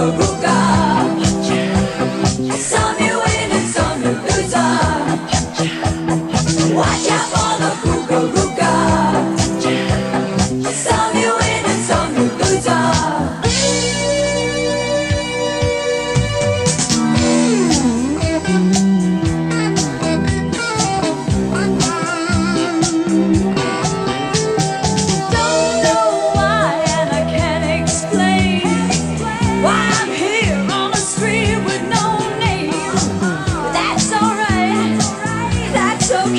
I'll go.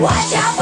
Watch out!